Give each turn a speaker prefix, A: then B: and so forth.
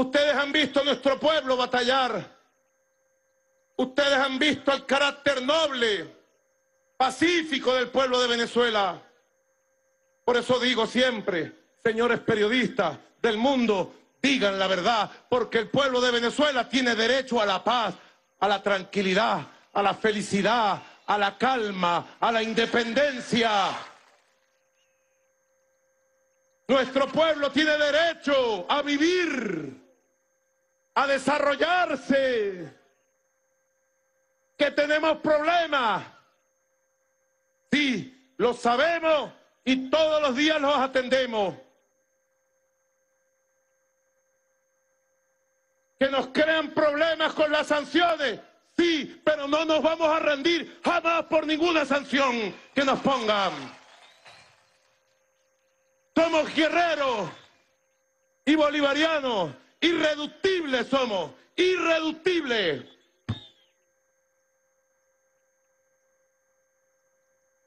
A: Ustedes han visto a nuestro pueblo batallar. Ustedes han visto el carácter noble, pacífico del pueblo de Venezuela. Por eso digo siempre, señores periodistas del mundo, digan la verdad, porque el pueblo de Venezuela tiene derecho a la paz, a la tranquilidad, a la felicidad, a la calma, a la independencia. Nuestro pueblo tiene derecho a vivir, a desarrollarse. Que tenemos problemas. Sí, lo sabemos y todos los días los atendemos. Que nos crean problemas con las sanciones. Sí, pero no nos vamos a rendir jamás por ninguna sanción que nos pongan. Somos guerreros y bolivarianos, irreductibles somos, irreductibles.